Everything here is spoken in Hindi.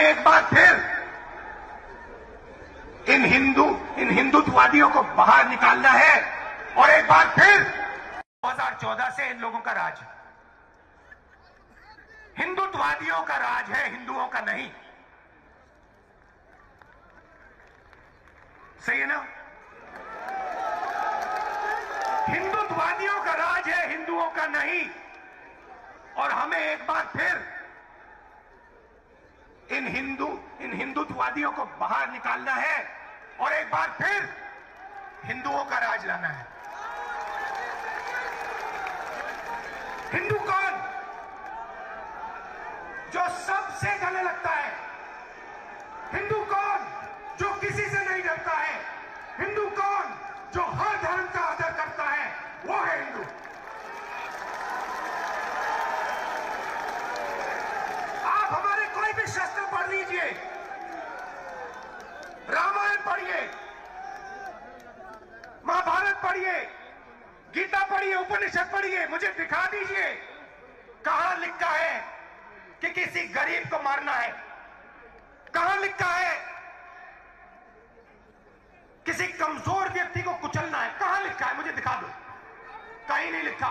एक बार फिर इन हिंदू, इन हिंदुत्ववादियों को बाहर निकालना है और एक बार फिर 2014 से इन लोगों का राज हिंदुत्ववादियों का राज है, हिंदुओं का नहीं। सही है ना? हिंदुत्ववादियों का राज है, हिंदुओं का नहीं। और हमें एक बार फिर इन हिंदू, इन हिंदुत्ववादियों को बाहर निकालना है और एक बार फिर हिंदुओं का राज लाना है। हिंदू कौन? जो सबसे गले लगता है। हिंदू कौन? जो किसी से नहीं डरता है। हिंदू कौन? जो हर धर्म का पढ़िए। महाभारत पढ़िए, गीता पढ़िए, उपनिषद पढ़िए, मुझे दिखा दीजिए। कहा लिखा है कि किसी गरीब को मारना है? कहा लिखा है किसी कमज़ोर व्यक्ति को कुचलना है? कहाँ लिखा है? मुझे दिखा दो। कहीं नहीं लिखा।